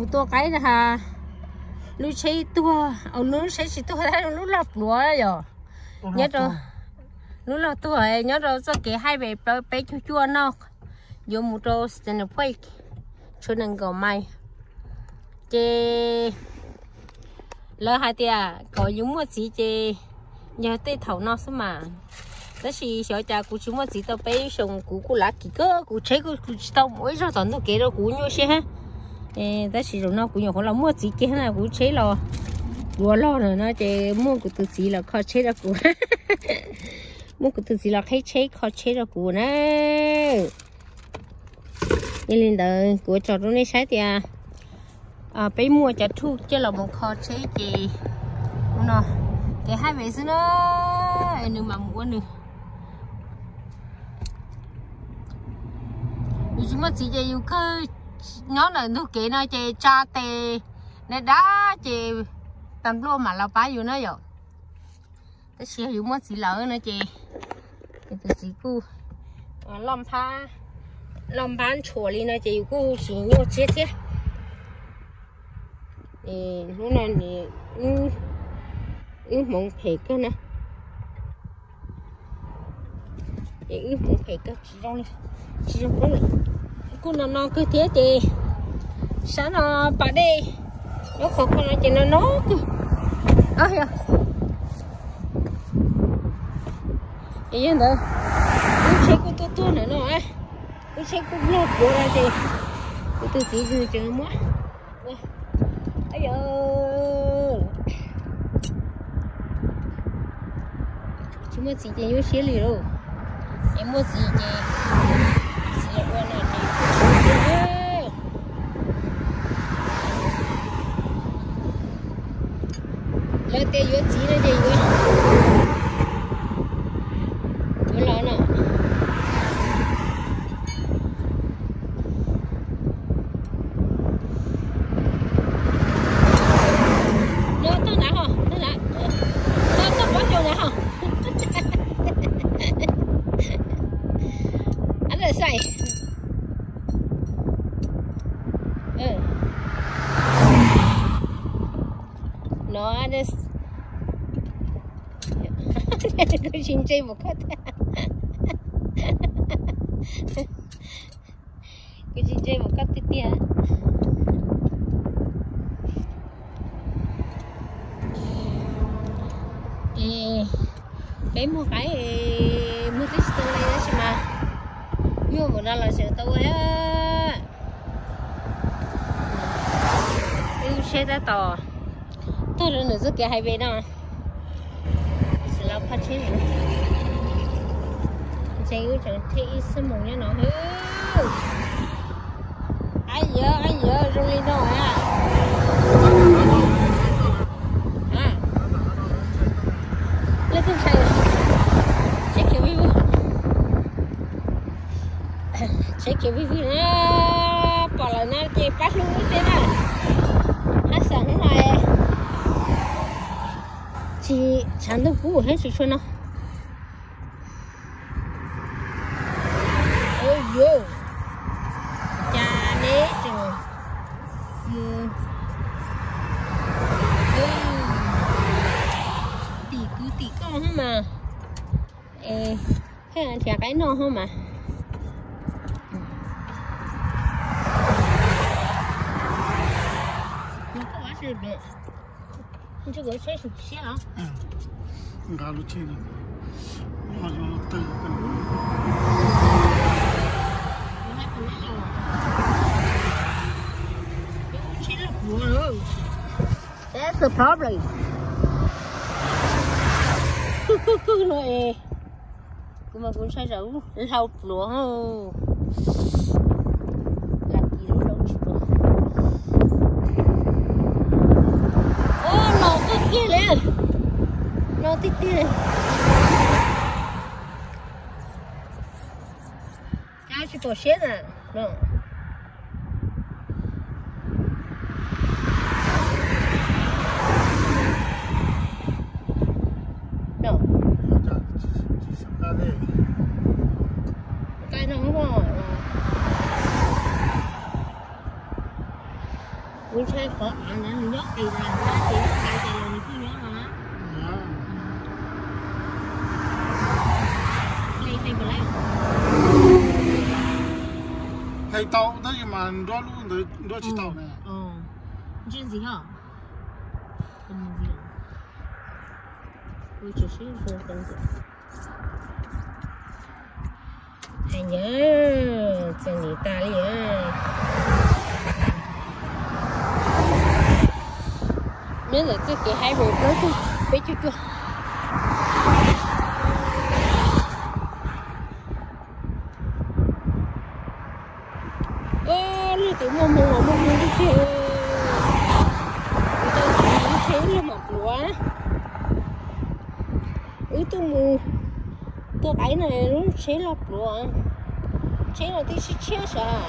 hủ tua cái là ha lúc chay tua. Ông lúc chay chỉ tua đấy lúc lọc lúa rồi nhớ rồi. lúc lọc tua nhớ rồi cho cái hai bề bé chua chua nó? Vô một trâu stand up quay cho nên gò mai chê. Lỡ hai tia có dùng một gì chê. Nhớ tới thầu nó sao mà? Đó là sợ cha của chúng mà chỉ tao bé xong của của lá kỳ cơ của chế chỉ tao mỗi giờ toàn tao kể đâu của nhau xe ha ê ta chỉ nó cũng nhiều khó là mua gì kia là cũng chế lo lúa lo nữa nó chế mua của tự gì là khó chế ra của mua của tự gì là hay chế khó chế ra của này, đi lên đời của trò luôn đi sai thì à à bé mua cho thu cho là một khó chế gì đúng không cái hai bé xưa nó. Nửa mà mua nửa 요즘 cho yêu 요거 nhớ là nó kia nó chơi cha tê. Nó đá chơi tầm luôn mà là phá yêu nó rồi cái xe yêu mất xì lỡ nó chơi cái từ xì cu à, làm phá làm bán chùa đi nó chơi cu xì nhô chết chết thì lúc này thì ừ ừ mong phải cái nè. Thì mộng thiệt phải cái chỉ trong này chỉ trong này cô nó nó cứ thế thì sáng nó bà đi? Nó khó con nó chỉ nó nó cứ. À hiểu. Vậy vậy đó cứ chơi cô tôi tôi nữa nó ấy cứ chơi cô lột bộ ra thì cứ tôi chỉ vừa chờ mua ấy giờ. Chúng ta chỉ chơi vô xe lì rồi em mua gì chơi chỉ quen này lỡ tê yếu chí nữa gì vậy vô lo nè nó tôi đã hả tôi đã nó tôi bắt đầu đã hả anh là sai ừ nó anh cái xin chơi một cách cái xin chơi một cách tiếp theo cái mua cái mua cái store này đó chứ mà. Mua một đó là sẽ tôi á. Yêu xe ra tỏ tôi nữa rất kia hai bên đó sẽ lao phát chế này chạy yêu chẳng thấy ít sớm mong nha nó. Hứ. Ai giờ ai giờ rồi lên đâu à. À. Lên không chạy. Chạy kiểu vui vui. Chạy kiểu vui vui. Nè bỏ lại nè chạy bắt luôn thế nè hát sẵn này thì chẳng được cũ hết sự nó ôi yo cha đế rồi ừ. tỷ cứ tỷ con không mà ê thế là chả cái nó không mà nó có quá sự được 你这个谁是写啊？嗯，你看都听了，我就等等。 That's the problem. Cứ cứ cứ nói cứ mà cũng sai rau lau lúa không làm gì đâu đâu nó cái kia lên nó tí tí lên cũng xe phở ăn nè mình nhốt kỳ ra chị tại chị rồi mình cứ nhốt rồi á. Đây đây mà lấy hay tàu đó nhưng mà đo luôn rồi đo chỉ tàu này ừ ờ. chuyện gì hả? Không gì tôi chỉ xin vô cần gì hay nhớ chân đi ta đi nếu là cái kể hai rồi tới thôi biết chưa chưa? Ơ, nó tự mua mua mua mua đi chơi tao chỉ thấy là một lúa ừ tôi mua. Tôi cái này nó chế là lúa chế là tí xí chia sao